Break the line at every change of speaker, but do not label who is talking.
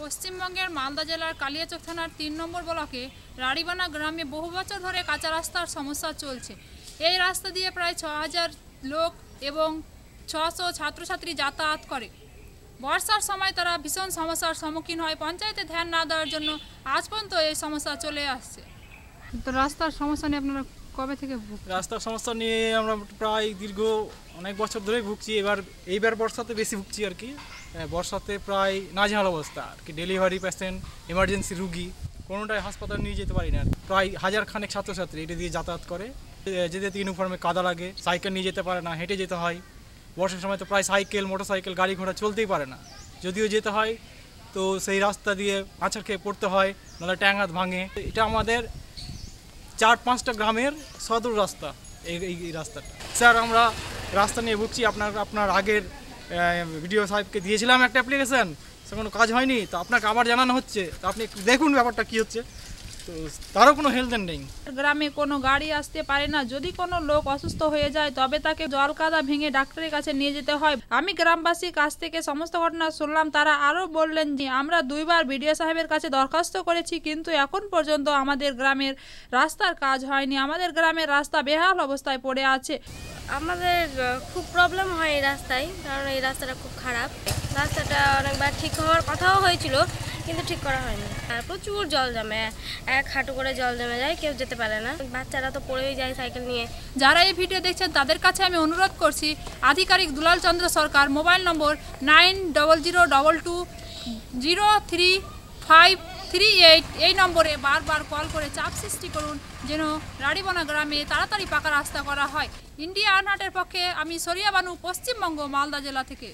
পশ্চিমবঙ্গের মালদা জেলার কালিয়াচক থানার তিন নম্বর ব্লকে রাড়িবানা গ্রামে বহু বছর ধরে কাঁচা রাস্তার সমস্যা চলছে। এই রাস্তা দিয়ে প্রায় ছ হাজার লোক এবং ছশো ছাত্রছাত্রী যাতায়াত করে। বর্ষার সময় তারা ভীষণ সমস্যার সম্মুখীন হয়। পঞ্চায়েতে ধ্যান না দেওয়ার জন্য আজ পর্যন্ত এই সমস্যা চলে আসছে। তো রাস্তার সমস্যা নিয়ে আপনারা কবে থেকে
রাস্তার সমস্যা নিয়ে আমরা প্রায় দীর্ঘ অনেক বছর ধরেই ভুগছি। এবার, এইবার বর্ষাতে বেশি ভুগছি আর কি। বর্ষাতে প্রায় নাজেহাল অবস্থা আর কি। ডেলিভারি পেশেন্ট, এমার্জেন্সি রুগী, কোনোটাই হাসপাতাল নিয়ে যেতে পারি না প্রায় হাজার খানেক ছাত্রছাত্রী এটা দিয়ে যাতায়াত করে। যেতে ইউনিফর্মে কাদা লাগে, সাইকেল নিয়ে যেতে পারে না, হেঁটে যেতে হয়। বর্ষার সময় তো প্রায় সাইকেল মোটর সাইকেল গাড়ি ঘোড়া চলতেই পারে না। যদিও যেতে হয়, তো সেই রাস্তা দিয়ে আছাড় খেয়ে পড়তে হয়, নাহলে ট্যাং হাত ভাঙে। এটা আমাদের চার পাঁচটা গ্রামের সদর রাস্তা, এই রাস্তাটা। স্যার, আমরা রাস্তা নিয়ে ভুগছি। আপনার আপনার আগের ভিডিও সাহেবকে দিয়েছিলাম একটা অ্যাপ্লিকেশান সে কোনো কাজ হয়নি। তো আপনাকে আবার জানানো হচ্ছে। তো আপনি একটু দেখুন ব্যাপারটা কী হচ্ছে। তো তারও কোনো হেলদেন নেই।
গ্রামে কোনো গাড়ি আসতে পারে না। যদি কোনো লোক অসুস্থ হয়ে যায় তবে তাকে জল কাদা ভেঙে ডাক্তারের কাছে নিয়ে যেতে হয়। আমি গ্রামবাসীর কাছ থেকে সমস্ত ঘটনা শুনলাম। তারা আরও বললেন যে আমরা দুইবার বিডিও সাহেবের কাছে দরখাস্ত করেছি কিন্তু এখন পর্যন্ত আমাদের গ্রামের রাস্তার কাজ হয়নি। আমাদের গ্রামের রাস্তা বেহাল অবস্থায় পড়ে আছে।
আমাদের খুব প্রবলেম হয় এই রাস্তায় কারণ এই রাস্তাটা খুব খারাপ। রাস্তাটা অনেকবার ঠিক হওয়ার কথাও হয়েছিল। কিন্তু ঠিক করা হয়নি। আর প্রচুর জল জমে, এক হাঁটু করে জল জমে যায়, কেউ যেতে পারে না। বাচ্চারা তো পড়েই যায় সাইকেল নিয়ে।
যারা এই ভিডিও দেখছেন, তাদের কাছে আমি অনুরোধ করছি, আধিকারিক Dulal Chandra Sarkar, mobile number nine double zero double two zero three five three eight, এই নম্বরে বারবার কল করে চাপ সৃষ্টি করুন, যেন রাড়িবনা গ্রামে তাড়াতাড়ি পাকা রাস্তা করা হয়। ইন্ডিয়া আনহাটের পক্ষে আমি সরিয়া বানু, পশ্চিমবঙ্গ, মালদা জেলা থেকে।